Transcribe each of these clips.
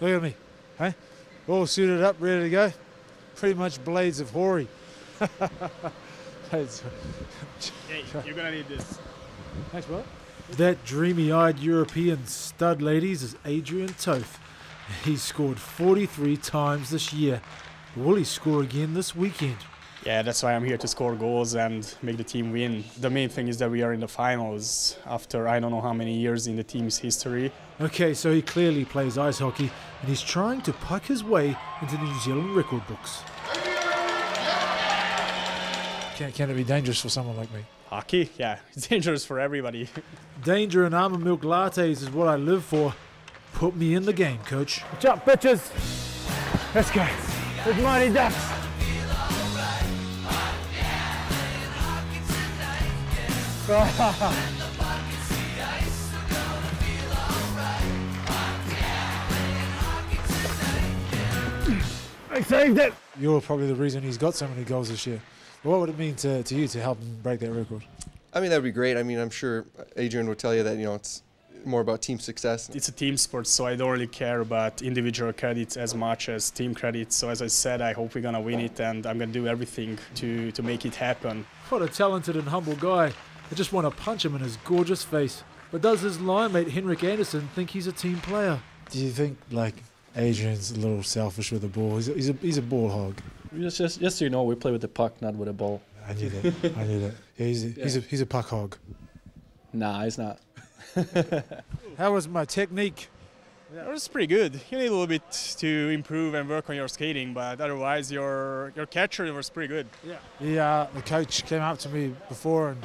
Look at me. Hey? All suited up, ready to go. Pretty much blades of Hori. Blades- Hey, you're gonna need this. Thanks, bro. That dreamy eyed European stud, ladies, is Adrian Toth. He's scored 43 times this year. Will he score again this weekend? Yeah, that's why I'm here to score goals and make the team win. The main thing is that we are in the finals after I don't know how many years in the team's history. Okay, so he clearly plays ice hockey and he's trying to puck his way into the New Zealand record books. Can, can it be dangerous for someone like me? Hockey, yeah, it's dangerous for everybody. Danger and almond milk lattes is what I live for. Put me in the game, coach. What's up, bitches? Let's go. With Mighty Ducks. I saved it. You're probably the reason he's got so many goals this year. What would it mean to, to you to help him break that record? I mean, that would be great. I mean, I'm sure Adrian would tell you that, you know, it's more about team success. It's a team sport, so I don't really care about individual credits as much as team credits. So as I said, I hope we're gonna win it, and I'm gonna do everything to to make it happen. What a talented and humble guy. I just want to punch him in his gorgeous face. But does his line mate Henrik Anderson think he's a team player? Do you think, like, Adrian's a little selfish with the ball? He's a, he's a, he's a ball hog. Just, just, just so you know, we play with the puck, not with a ball. I knew that. I knew that. Yeah, he's a, he's a, he's a puck hog. Nah, he's not. How was my technique? Yeah, it was pretty good. You need a little bit to improve and work on your skating, but otherwise your your catcher was pretty good. Yeah. The, uh, the coach came up to me before and,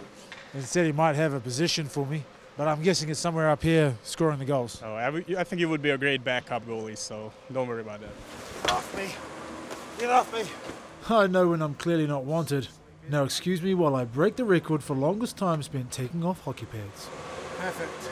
and said he might have a position for me, but I'm guessing it's somewhere up here scoring the goals. So I, w- I think he would be a great backup goalie, so don't worry about that. Off me. Get off me. I know when I'm clearly not wanted. Now excuse me while I break the record for longest time spent taking off hockey pads. Perfect.